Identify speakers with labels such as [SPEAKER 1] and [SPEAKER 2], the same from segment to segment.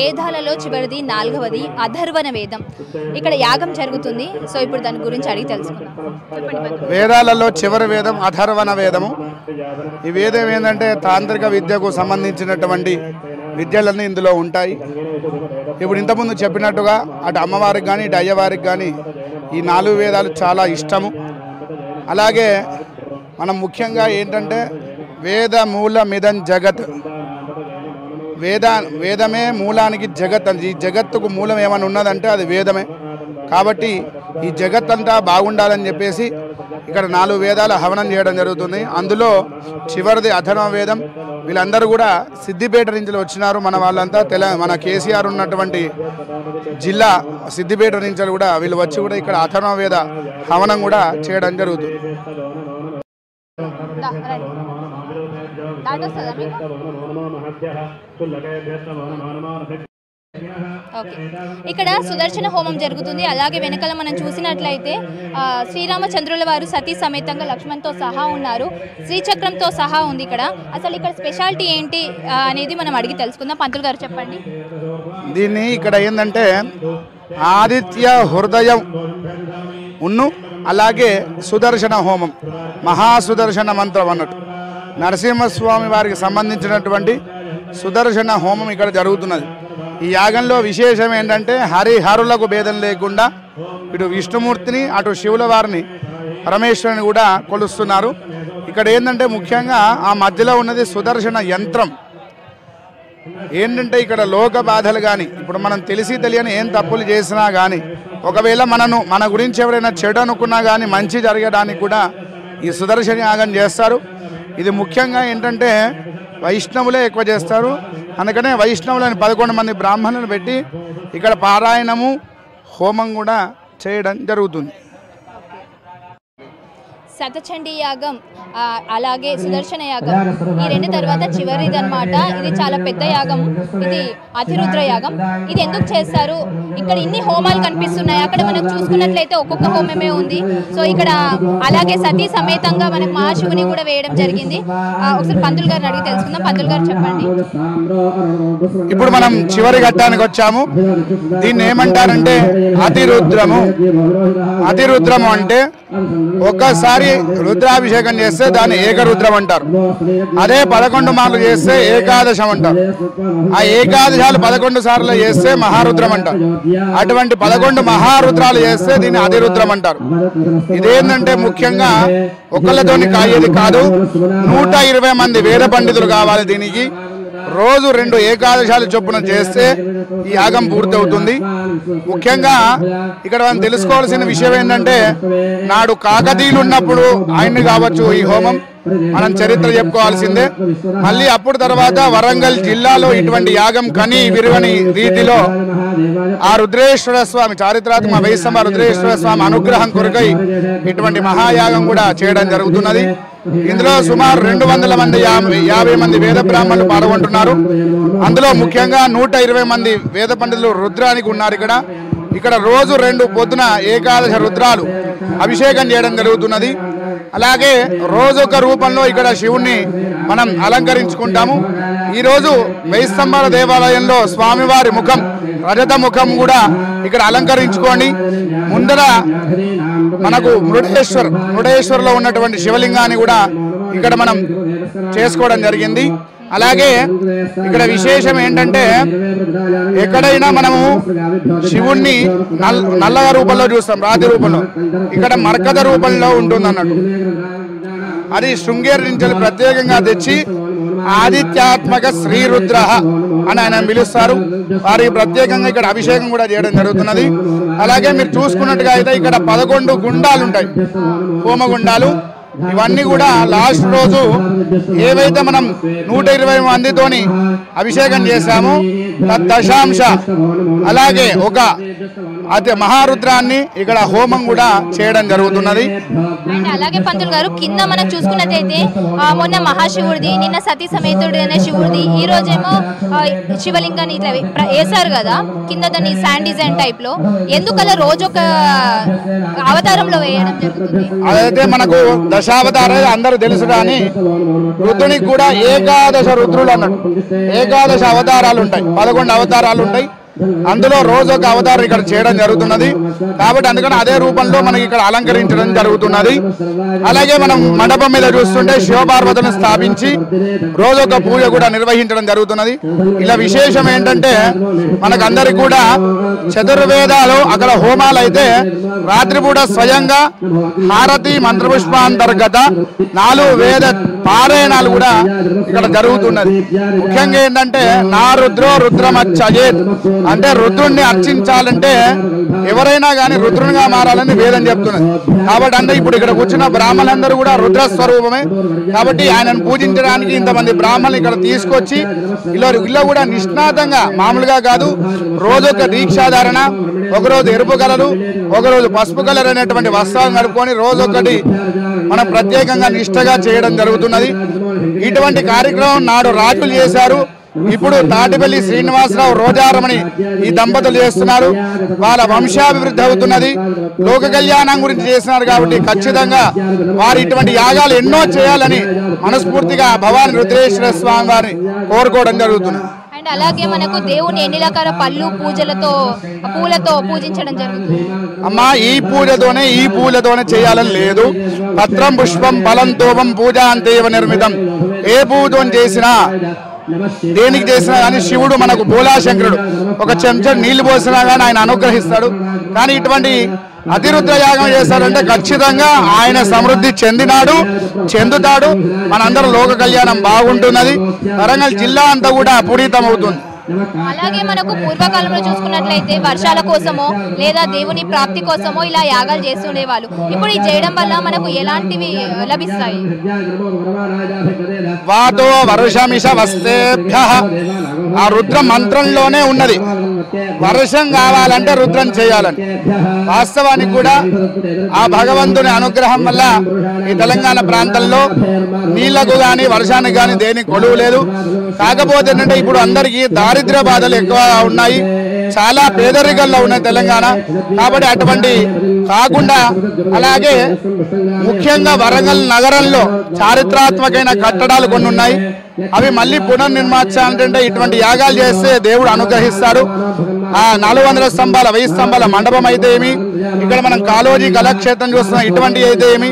[SPEAKER 1] వేదాలలో చివరిది నాలుగవది అధర్వణ వేదం. ఇక్కడ యాగం జరుగుతుంది. సో ఇప్పుడు దాని గురించి అడిగి తెలుసుకుందాం.
[SPEAKER 2] వేదాలలో చివరి వేదం అధర్వణ వేదము. ఈ వేదం ఏంటంటే తాంత్రిక విద్యకు సంబంధించినటువంటి విద్యలన్నీ ఇందులో ఉంటాయి. ఇప్పుడు ఇంతకుముందు చెప్పినట్టుగా అటు అమ్మవారికి కానీ ఇటు అయ్యవారికి కానీ ఈ నాలుగు వేదాలు చాలా ఇష్టము. అలాగే మనం ముఖ్యంగా ఏంటంటే వేద మూల మిదన్ జగత్. వేద వేదమే మూలానికి జగత్ అని ఈ జగత్తుకు మూలం ఏమైనా ఉన్నదంటే అది వేదమే. కాబట్టి ఈ జగత్ అంతా బాగుండాలని చెప్పేసి ఇక్కడ నాలుగు వేదాల హవనం చేయడం జరుగుతుంది. అందులో చివరిది అథర్వ వేదం వీళ్ళందరూ కూడా సిద్దిపేట నుంచి వచ్చినారు మన వాళ్ళంతా. తెల మన కేసీఆర్ ఉన్నటువంటి జిల్లా సిద్దిపేట నుంచి కూడా వీళ్ళు వచ్చి కూడా ఇక్కడ అధర్మ వేద హవనం కూడా చేయడం జరుగుతుంది.
[SPEAKER 1] ఇక్కడ సుదర్శన హోమం జరుగుతుంది. అలాగే వెనకాల మనం చూసినట్లయితే శ్రీరామచంద్రుల వారు సతీ సమేతంగా లక్ష్మణ్తో సహా ఉన్నారు. శ్రీచక్రంతో సహా ఉంది ఇక్కడ. అసలు ఇక్కడ స్పెషాలిటీ ఏంటి అనేది మనం అడిగి తెలుసుకుందాం. పంతులు గారు చెప్పండి.
[SPEAKER 2] దీన్ని ఇక్కడ ఏంటంటే ఆదిత్య హృదయం ఉన్ను అలాగే సుదర్శన హోమం. మహాసుదర్శన మంత్రం అన్నట్టు. నరసింహస్వామి వారికి సంబంధించినటువంటి సుదర్శన హోమం ఇక్కడ జరుగుతున్నది. ఈ యాగంలో విశేషం ఏంటంటే హరిహరులకు భేదం లేకుండా ఇటు విష్ణుమూర్తిని అటు శివుల వారిని పరమేశ్వరుని కూడా కొలుస్తున్నారు. ఇక్కడ ఏంటంటే ముఖ్యంగా ఆ మధ్యలో ఉన్నది సుదర్శన యంత్రం. ఏంటంటే ఇక్కడ లోక బాధలు కానీ ఇప్పుడు మనం తెలిసి తెలియని ఏం తప్పులు చేసినా కానీ ఒకవేళ మనను మన గురించి ఎవరైనా చెడు అనుకున్నా కానీ మంచి జరగడానికి కూడా ఈ సుదర్శన యాగం చేస్తారు. ఇది ముఖ్యంగా ఏంటంటే వైష్ణవులే ఎక్కువ చేస్తారు. అందుకనే వైష్ణవులని పదకొండు మంది బ్రాహ్మణులను పెట్టి ఇక్కడ పారాయణము హోమం కూడా చేయడం జరుగుతుంది.
[SPEAKER 1] శతచండీ యాగం అలాగే సుదర్శన యాగం. ఈ రెండు తర్వాత చివరిది అనమాట ఇది చాలా పెద్ద యాగం. ఇది అతిరుద్ర యాగం. ఇది ఎందుకు చేస్తారు ఇక్కడ ఇన్ని హోమాలు కనిపిస్తున్నాయి. అక్కడ మనం చూసుకున్నట్లయితే ఒక్కొక్క హోమమే ఉంది. సో ఇక్కడ అలాగే సతీ సమేతంగా మనకు మహాశివుని కూడా వేయడం జరిగింది. ఒకసారి పంతులు గారిని అడిగి తెలుసుకుందాం. పంతులు గారు చెప్పండి.
[SPEAKER 2] ఇప్పుడు మనం చివరి ఘట్టానికి వచ్చాము. దీన్ని ఏమంటారంటే అతిరుద్రము. అతిరుద్రము అంటే ఒక్కసారి రుద్రాభిషేకం చేస్తే దాన్ని ఏకరుద్రం అంటారు. అదే పదకొండు మార్లు చేస్తే ఏకాదశం అంటారు. ఆ ఏకాదశాలు పదకొండు సార్లు చేస్తే మహారుద్రం అంటారు. అటువంటి పదకొండు మహారుద్రాలు చేస్తే దీన్ని అధిరుద్రం అంటారు. ఇదేంటంటే ముఖ్యంగా ఒకళ్ళతోని కాయేది కాదు. నూట ఇరవై మంది వేద పండితులు కావాలి దీనికి. రోజు రెండు ఏకాదశాలు చొప్పున చేస్తే ఈ యాగం పూర్తవుతుంది. ముఖ్యంగా ఇక్కడ మనం తెలుసుకోవాల్సిన విషయం ఏంటంటే నాడు కాకతీయులు ఉన్నప్పుడు ఆయన్ని కావచ్చు ఈ హోమం మనం చరిత్ర చెప్పుకోవాల్సిందే. మళ్ళీ అప్పుడు తర్వాత వరంగల్ జిల్లాలో ఇటువంటి యాగం కని విరువని రీతిలో ఆ రుద్రేశ్వర స్వామి చారిత్రాత్మక వైష్ణవ రుద్రేశ్వర స్వామి అనుగ్రహం కొరకై ఇటువంటి మహాయాగం కూడా చేయడం జరుగుతున్నది. ఇందులో సుమారు రెండు వందల మంది యాభై యాభై మంది వేద బ్రాహ్మణులు పాల్గొంటున్నారు. అందులో ముఖ్యంగా నూట ఇరవై మంది వేద పండితులు రుద్రానికి ఉన్నారు ఇక్కడ. ఇక్కడ రోజు రెండు పొద్దున ఏకాదశ రుద్రాలు అభిషేకం చేయడం జరుగుతున్నది. అలాగే రోజొక రూపంలో ఇక్కడ శివుణ్ణి మనం అలంకరించుకుంటాము. ఈరోజు వైస్తంభాల దేవాలయంలో స్వామివారి ముఖం రజత ముఖం కూడా ఇక్కడ అలంకరించుకొని ముందర మనకు మృడేశ్వర్ మృడేశ్వర్లో ఉన్నటువంటి శివలింగాన్ని కూడా ఇక్కడ మనం చేసుకోవడం జరిగింది. అలాగే ఇక్కడ విశేషం ఏంటంటే ఎక్కడైనా మనము శివుణ్ణి నల్ నల్లగా రూపంలో చూస్తాం రాతి రూపంలో. ఇక్కడ మర్కద రూపంలో ఉంటుంది అన్నట్టు అది శృంగేరి నుంచి ప్రత్యేకంగా తెచ్చి ఆదిత్యాత్మక శ్రీరుద్ర అని ఆయన పిలుస్తారు. వారికి ప్రత్యేకంగా ఇక్కడ అభిషేకం కూడా చేయడం జరుగుతున్నది. అలాగే మీరు చూసుకున్నట్టుగా అయితే ఇక్కడ పదకొండు గుండాలు ఉంటాయి హోమగుండాలు ఇవన్నీ కూడా లాస్ట్ రోజు ఏవైతే మనం నూట ఇరవై మందితోని అభిషేకం చేశామో తద్ దశాంశ అలాగే ఒక అతి మహారుద్రాన్ని ఇక్కడ హోమం కూడా చేయడం జరుగుతున్నది.
[SPEAKER 1] అండ్ అలాగే పంతులు గారు కింద మనం చూసుకున్నట్టయితే ఆ, మొన్న మహాశివుడిది నిన్న సతీ సమేతుడి అనే శివుడిది ఈ రోజేమో శివలింగాన్ని ఇట్లా వే- ప్ర- వేశారు కదా కింద దాన్ని శాండ్ డిజైన్ టైప్లో ఎందుకలా రోజు ఒక అవతారంలో వేయడం జరుగుతుంది?
[SPEAKER 2] అదైతే మనకు దశావతార అందరూ తెలుసు కానీ రుద్రునికి కూడా ఏకాదశ రుద్రులు అన్నాడు ఏకాదశ అవతారాలు ఉంటాయి పదకొండు అవతారాలు ఉంటాయి. అందులో రోజు ఒక అవతారం ఇక్కడ చేయడం జరుగుతున్నది. కాబట్టి అందుకని అదే రూపంలో మనకి ఇక్కడ అలంకరించడం జరుగుతున్నది. అలాగే మనం మండపం మీద చూస్తుంటే శివపార్వతులను స్థాపించి రోజు ఒక పూజ కూడా నిర్వహించడం జరుగుతున్నది. ఇలా విశేషం ఏంటంటే మనకందరికి కూడా చతుర్వేదాలు అక్కడ హోమాలు అయితే రాత్రిపూట స్వయంగా హారతి మంత్రపుష్పాంతర్గత నాలుగు వేద పారాయణాలు కూడా ఇక్కడ జరుగుతున్నది. ముఖ్యంగా ఏంటంటే నా రుద్రో రుద్రమచ్చయేత్. అంటే రుద్రుణ్ణి అర్చించాలంటే ఎవరైనా కానీ రుద్రునిగా మారాలని వేదం చెప్తున్నది. కాబట్టి అంటే ఇప్పుడు ఇక్కడ కూర్చున్న బ్రాహ్మణులందరూ కూడా రుద్ర స్వరూపమే కాబట్టి ఆయనను పూజించడానికి ఇంతమంది బ్రాహ్మణులు ఇక్కడ తీసుకొచ్చి ఇలా ఇలా కూడా నిష్ణాతంగా మామూలుగా కాదు. రోజు ఒక దీక్షాధారణ ఒకరోజు ఎరుపు కలరు ఒకరోజు పసుపు కలర్ అనేటువంటి వస్త్రాలు నడుపుకొని రోజు ఒకటి మనం ప్రత్యేకంగా నిష్ఠగా చేయడం జరుగుతున్నది. ఇటువంటి కార్యక్రమం నాడు రాజులు చేశారు. ఇప్పుడు తాటిపల్లి శ్రీనివాసరావు రోజారమణి ఈ దంపతులు చేస్తున్నారు. వాళ్ళ వంశాభివృద్ధి అవుతున్నది. లోక కళ్యాణం గురించి చేస్తున్నారు కాబట్టి ఖచ్చితంగా వారు ఇటువంటి యాగాలు ఎన్నో చేయాలని మనస్ఫూర్తిగా భవాని రుద్రేశ్వర స్వామి వారిని కోరుకోవడం జరుగుతుంది.
[SPEAKER 1] అండ్ అలాగే మనకు దేవుని ఎన్ని రకాల పళ్ళు పూజలతో పూలతో పూజించడం జరుగుతుంది.
[SPEAKER 2] అమ్మా ఈ పూజతోనే ఈ పూజతోనే చేయాలని లేదు. పత్రం పుష్పం ఫలం తోపం పూజ అంతేవ నిర్మితం. ఏ పూజతో చేసినా దేనికి చేసినా కానీ శివుడు మనకు భూలాశంకరుడు ఒక చెంచా నీళ్ళు పోసినా కానీ ఆయన అనుగ్రహిస్తాడు. కానీ ఇటువంటి అతిరుద్ర యాగం చేశాడంటే ఖచ్చితంగా ఆయన సమృద్ధి చెందినాడు చెందుతాడు. మనందరం లోక కళ్యాణం బాగుంటున్నది. వరంగల్ జిల్లా అంతా కూడా పునీతం అవుతుంది
[SPEAKER 1] అలాగే మనకు పూర్వకాలంలో చూసుకున్నట్లయితే వర్షాల కోసమో లేదా దేవుని ప్రాప్తి కోసమో ఇలా యాగాలు చేస్తుండేవాళ్ళు ఇప్పుడు ఇది చేయడం వల్ల మనకు ఎలాంటివి లభిస్తాయి?
[SPEAKER 2] వాతో వర్షమిష వస్తేభ్య. ఆ రుద్రం మంత్రంలోనే ఉన్నది. వర్షం కావాలంటే రుద్రం చేయాలని. వాస్తవానికి కూడా ఆ భగవంతుని అనుగ్రహం వల్ల ఈ తెలంగాణ ప్రాంతంలో నీళ్ళకు కానీ వర్షానికి కానీ దేనికి కొలువు లేదు. కాకపోతే ఏంటంటే ఇప్పుడు అందరికీ దారిద్ర్య బాధలు ఎక్కువ ఉన్నాయి. చాలా పేదరికంలో ఉన్నాయి తెలంగాణ. కాబట్టి అటువంటి కాకుండా అలాగే ముఖ్యంగా వరంగల్ నగరంలో చారిత్రాత్మకమైన కట్టడాలు కొన్ని ఉన్నాయి. అవి మళ్ళీ పునర్నిర్మించాలంటే ఇటువంటి యాగాలు చేస్తే దేవుడు అనుగ్రహిస్తాడు ఆ నాలుగు వందల స్తంభాల వెయ్యి స్తంభాల మండపం అయితే ఏమి? ఇక్కడ మనం కాలోజీ కళాక్షేత్రం చూస్తున్నాం. ఇటువంటి అయితే ఏమి?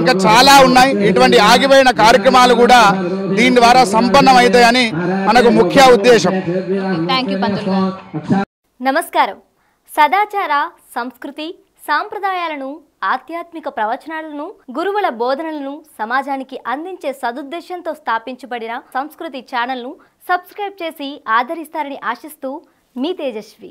[SPEAKER 2] ఇంకా చాలా ఉన్నాయి. ఇటువంటి ఆగిపోయిన కార్యక్రమాలు కూడా దీని ద్వారా సంపన్నం అవుతాయని మనకు ముఖ్య ఉద్దేశం.
[SPEAKER 3] నమస్కారం. సదాచార సంస్కృతి సాంప్రదాయాలను ఆధ్యాత్మిక ప్రవచనాలను గురువుల బోధనలను సమాజానికి అందించే సదుద్దేశంతో స్థాపించబడిన సంస్కృతి ఛానల్ను సబ్స్క్రైబ్ చేసి ఆదరిస్తారని ఆశిస్తూ మీ తేజస్వి.